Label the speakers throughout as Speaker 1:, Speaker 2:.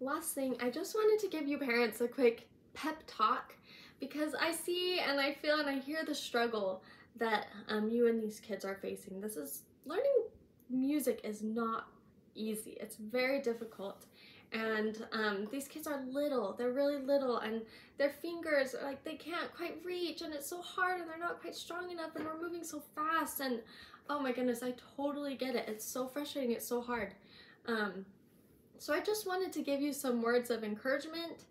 Speaker 1: last thing, I just wanted to give you parents a quick pep talk because I see and I feel and I hear the struggle that um, you and these kids are facing. This is learning music is not easy. It's very difficult. And um, these kids are little, they're really little, and their fingers, are like, they can't quite reach, and it's so hard, and they're not quite strong enough, and we're moving so fast. And oh my goodness, I totally get it. It's so frustrating, it's so hard. Um, so I just wanted to give you some words of encouragement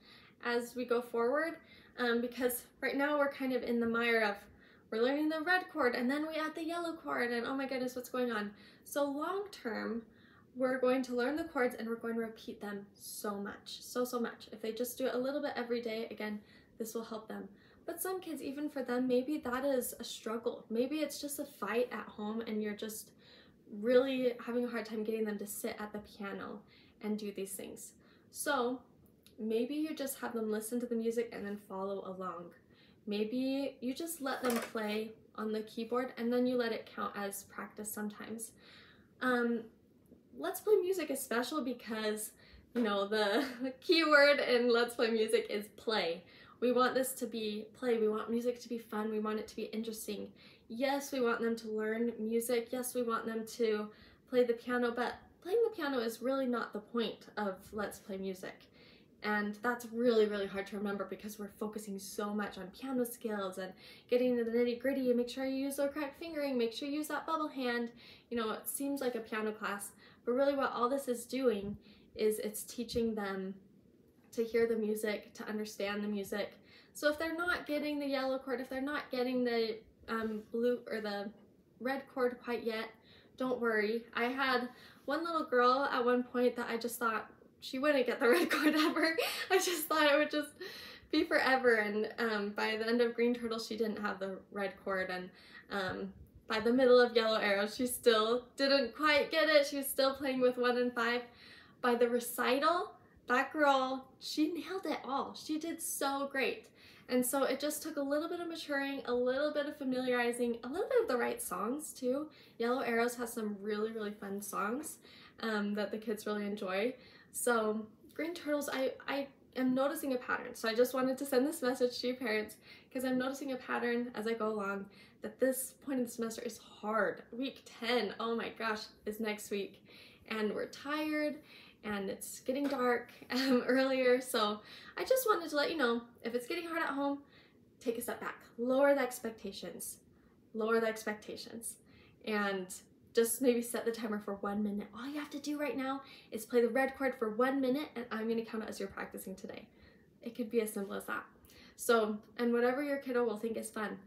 Speaker 1: as we go forward um, because right now we're kind of in the mire of we're learning the red chord and then we add the yellow chord and oh my goodness what's going on? So long term we're going to learn the chords and we're going to repeat them so much so so much. If they just do it a little bit every day again this will help them. But some kids even for them maybe that is a struggle. Maybe it's just a fight at home and you're just really having a hard time getting them to sit at the piano and do these things so maybe you just have them listen to the music and then follow along Maybe you just let them play on the keyboard and then you let it count as practice sometimes. Um, Let's Play Music is special because, you know, the keyword in Let's Play Music is play. We want this to be play. We want music to be fun. We want it to be interesting. Yes, we want them to learn music. Yes, we want them to play the piano, but playing the piano is really not the point of Let's Play Music. And that's really, really hard to remember because we're focusing so much on piano skills and getting into the nitty gritty and make sure you use the correct fingering, make sure you use that bubble hand. You know, it seems like a piano class, but really what all this is doing is it's teaching them to hear the music, to understand the music. So if they're not getting the yellow chord, if they're not getting the um, blue or the red chord quite yet, don't worry. I had one little girl at one point that I just thought, she wouldn't get the red chord ever. I just thought it would just be forever. And um, by the end of Green Turtle, she didn't have the red chord. And um, by the middle of Yellow Arrow, she still didn't quite get it. She was still playing with one and five. By the recital, that girl, she nailed it all. She did so great. And so it just took a little bit of maturing, a little bit of familiarizing, a little bit of the right songs too. Yellow Arrows has some really, really fun songs um, that the kids really enjoy. So green turtles, I, I am noticing a pattern. So I just wanted to send this message to your parents because I'm noticing a pattern as I go along that this point of the semester is hard. Week 10, oh my gosh, is next week. And we're tired and it's getting dark um, earlier. So I just wanted to let you know, if it's getting hard at home, take a step back, lower the expectations, lower the expectations. And just maybe set the timer for one minute. All you have to do right now is play the red chord for one minute and I'm gonna count it as you're practicing today. It could be as simple as that. So, and whatever your kiddo will think is fun.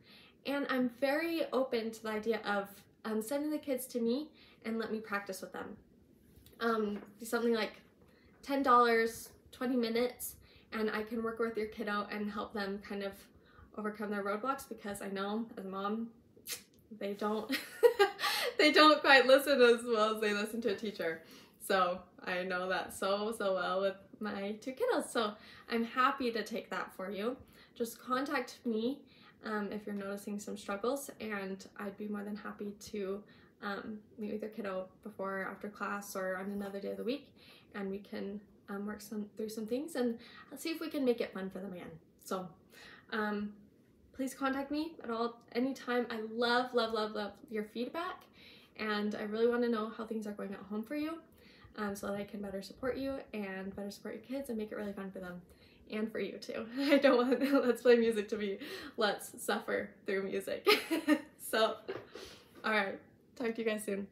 Speaker 1: And I'm very open to the idea of um, sending the kids to me and let me practice with them. Um, something like $10, 20 minutes, and I can work with your kiddo and help them kind of overcome their roadblocks because I know as a mom, they don't they don't quite listen as well as they listen to a teacher. So I know that so, so well with my two kiddos. So I'm happy to take that for you. Just contact me um, if you're noticing some struggles and I'd be more than happy to um, meet with your kiddo before or after class or on another day of the week and we can um, work some through some things and see if we can make it fun for them again. So um, please contact me at all anytime. I love, love, love, love your feedback and I really want to know how things are going at home for you um, so that I can better support you and better support your kids and make it really fun for them and for you too. I don't want Let's Play Music to be let's suffer through music. so, all right, talk to you guys soon.